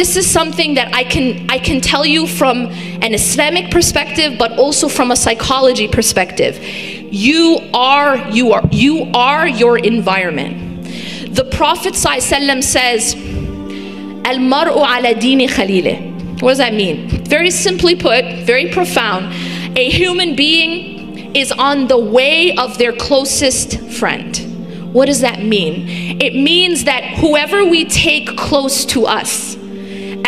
this is something that I can I can tell you from an Islamic perspective but also from a psychology perspective. You are you are you are your environment. The Prophet says, Al-mar'u ala dini khalile. What does that mean? Very simply put, very profound. A human being is on the way of their closest friend. What does that mean? It means that whoever we take close to us,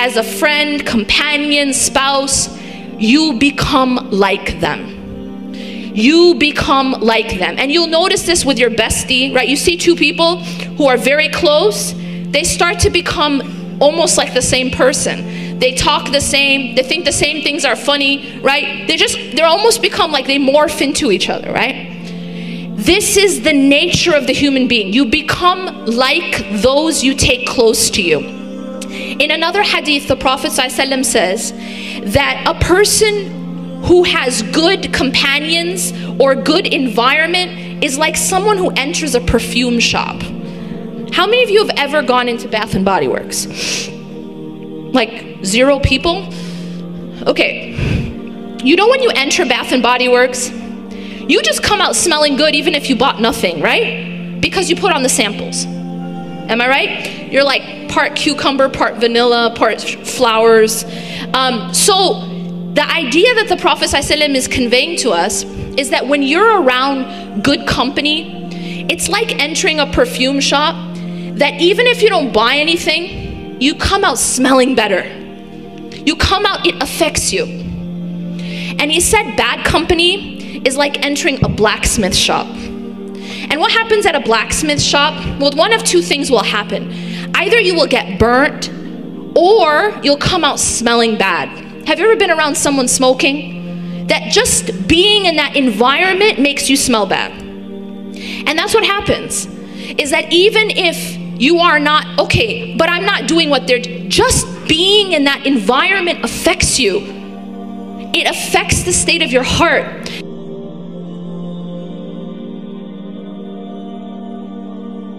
as a friend, companion, spouse, you become like them. You become like them. And you'll notice this with your bestie, right? You see two people who are very close, they start to become almost like the same person. They talk the same, they think the same things are funny, right? They just, they're almost become like they morph into each other, right? This is the nature of the human being. You become like those you take close to you. In another hadith, the Prophet ﷺ says that a person who has good companions or good environment is like someone who enters a perfume shop. How many of you have ever gone into Bath and Body Works? Like zero people? Okay. You know when you enter Bath and Body Works, you just come out smelling good even if you bought nothing, right? Because you put on the samples. Am I right? You're like part cucumber, part vanilla, part flowers. Um, so the idea that the Prophet ﷺ is conveying to us is that when you're around good company, it's like entering a perfume shop that even if you don't buy anything, you come out smelling better. You come out, it affects you. And he said bad company is like entering a blacksmith shop. And what happens at a blacksmith shop? Well, one of two things will happen. Either you will get burnt or you'll come out smelling bad. Have you ever been around someone smoking? That just being in that environment makes you smell bad. And that's what happens. Is that even if you are not, okay, but I'm not doing what they're just being in that environment affects you. It affects the state of your heart.